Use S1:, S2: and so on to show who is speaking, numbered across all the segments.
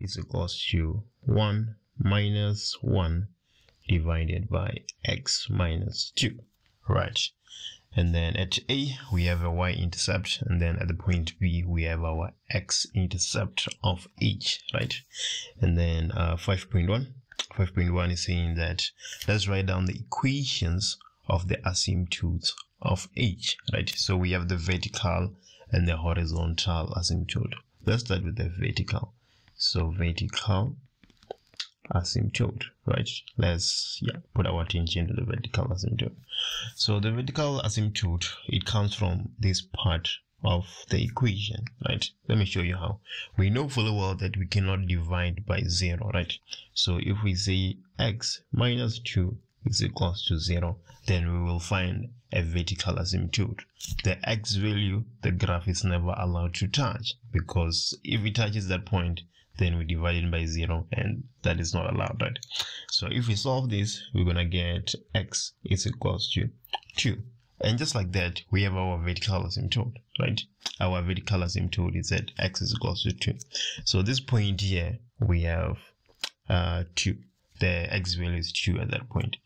S1: is equals to 1 minus 1 divided by x minus 2 right? And then at a we have a y-intercept and then at the point b we have our x-intercept of h right? And then uh, 5.1 5.1 is saying that let's write down the equations of the asymptotes of h right? So we have the vertical and the horizontal asymptote. Let's start with the vertical so vertical asymptote right? Let's yeah put our attention to the vertical asymptote so the vertical asymptote it comes from this part of the equation right? Let me show you how. We know fully well that we cannot divide by zero right? So if we say x minus 2 is equals to zero then we will find a vertical asymptote the x value the graph is never allowed to touch because if it touches that point then we divide it by zero and that is not allowed right? So if we solve this we're gonna get x is equals to 2 and just like that we have our vertical asymptote right? Our vertical asymptote is at x is equals to 2 so this point here we have uh 2 the x value is 2 at that point.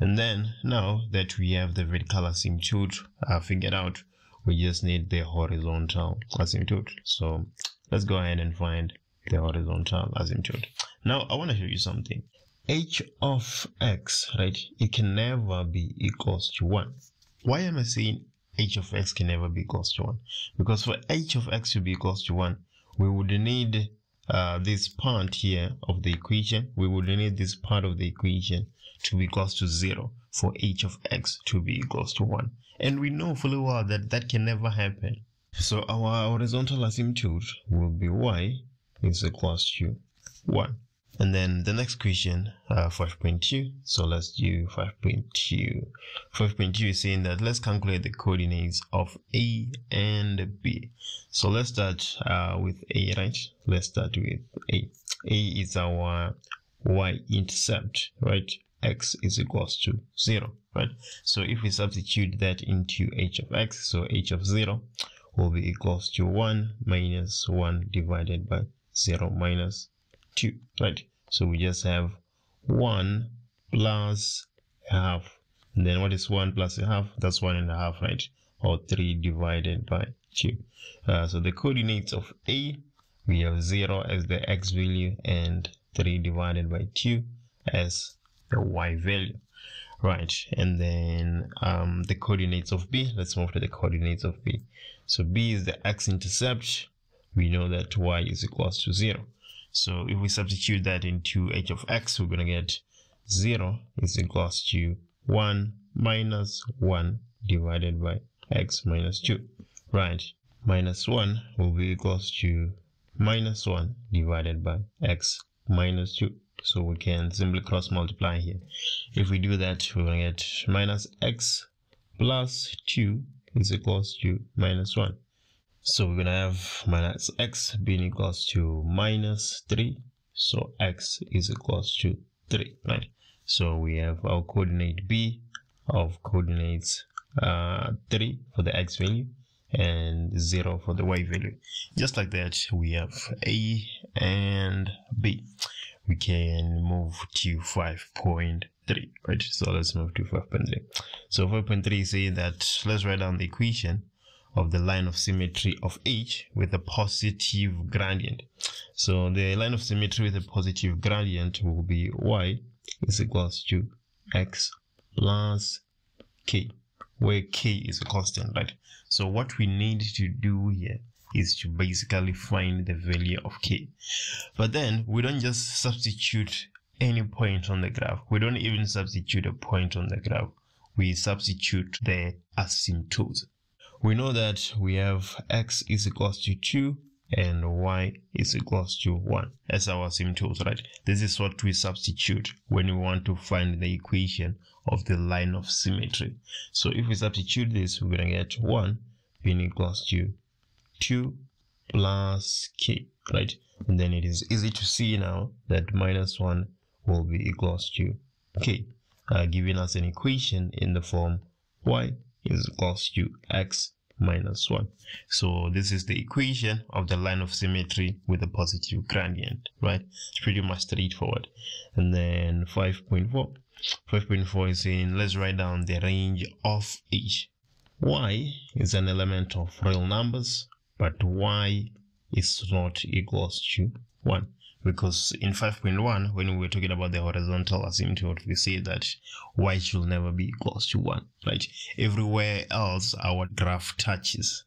S1: And then now that we have the vertical asymptote uh, figured out we just need the horizontal asymptote so let's go ahead and find the horizontal asymptote. Now I want to show you something. h of x, right, it can never be equals to 1. Why am I saying h of x can never be equals to 1? Because for h of x to be equals to 1, we would need uh, this part here of the equation. We would need this part of the equation to be equals to 0 for h of x to be equals to 1. And we know fully well that that can never happen. So our horizontal asymptote will be y is equals to 1. And then the next question, uh, 5.2. So let's do 5.2. 5.2 is saying that let's calculate the coordinates of A and B. So let's start uh, with A, right? Let's start with A. A is our y-intercept, right? X is equals to 0, right? So if we substitute that into h of x, so h of 0 will be equals to 1 minus 1 divided by 0 minus 2 right? So we just have 1 plus a half. And then what is 1 plus a half? That's one and a half right? Or 3 divided by 2 uh, so the coordinates of a we have 0 as the x value and 3 divided by 2 as the y value right? And then um, the coordinates of b let's move to the coordinates of b. So b is the x-intercept we know that y is equals to 0. So if we substitute that into h of x, we're going to get 0 is equals to 1 minus 1 divided by x minus 2. Right, minus 1 will be equals to minus 1 divided by x minus 2. So we can simply cross multiply here. If we do that, we're going to get minus x plus 2 is equals to minus 1. So we're gonna have minus x being equals to minus 3. So x is equals to 3, right? So we have our coordinate b of coordinates uh, 3 for the x value and 0 for the y value. Just like that, we have a and b. We can move to 5.3, right? So let's move to 5.3. So 5.3 is saying that let's write down the equation of the line of symmetry of H with a positive gradient. So the line of symmetry with a positive gradient will be Y is equals to X plus K, where K is a constant, right? So what we need to do here is to basically find the value of K. But then we don't just substitute any point on the graph. We don't even substitute a point on the graph. We substitute the asymptotes we know that we have x is equals to 2 and y is equals to 1 as our asymptotes, right? This is what we substitute when we want to find the equation of the line of symmetry. So if we substitute this, we're going to get 1 being equals to 2 plus k, right? And then it is easy to see now that minus 1 will be equals to k, uh, giving us an equation in the form y is equals to x minus 1. So this is the equation of the line of symmetry with a positive gradient, right? It's pretty much straightforward. And then 5.4. 5.4 is saying let's write down the range of h. y is an element of real numbers, but y is not equals to 1 because in 5.1 when we were talking about the horizontal asymptote we say that y should never be equals to 1 right? Everywhere else our graph touches